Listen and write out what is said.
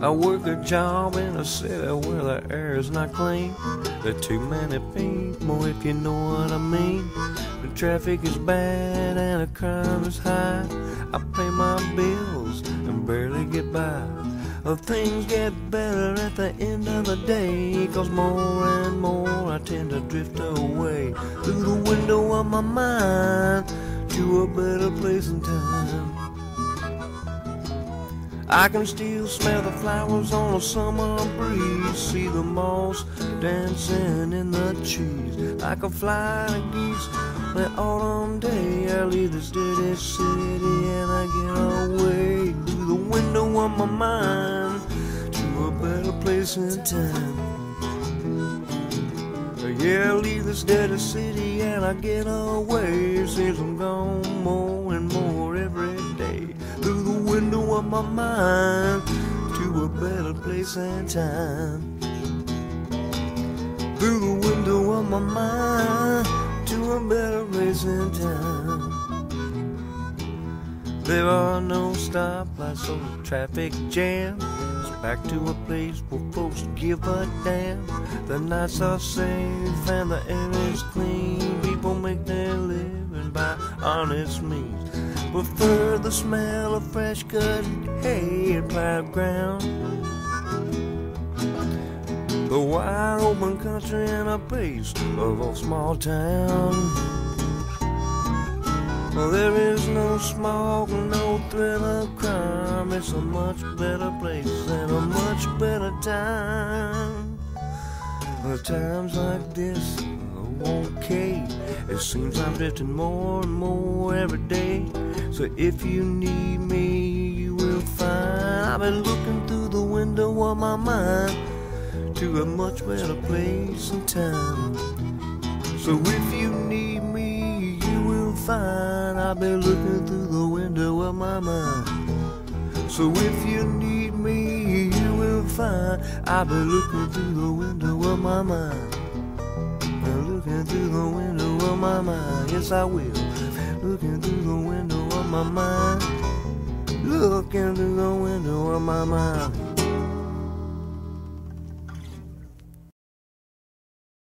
I work a job in a city where the air is not clean. There are too many people, if you know what I mean. The traffic is bad and the crime is high. I pay my bills and barely get by. Uh, Things get better at the end of the day. Cause more and more I tend to drift away through the window of my mind to a better place and time. I can still smell the flowers on a summer breeze. See the moss dancing in the trees. Like a flying geese on an autumn day. I leave this dirty city and I get away through the window of my mind to a better place in time. Yeah, I leave this dirty city and I get away. Seems I'm gone of my mind to a better place and time. Through the window of my mind to a better place and time. There are no stoplights or traffic jams. Back to a place where folks give a damn. The nights are safe and the air is clean. People make their living by honest means. Prefer the smell of fresh cut hay and plowed ground. The wide open country and a place of a small town. There is no smoke, no thrill of crime. It's a much better place and a much better time. At times like this, okay. It seems I'm drifting more and more every day. So if you need me, you will find I've been looking through the window of my mind to a much better place and time. So if you need me, you will find I've been looking through the window of my mind. So if you need me, you will find I've been looking through the window of my mind. Yes, I will. Looking through the window of my mind. Looking through the window of my mind.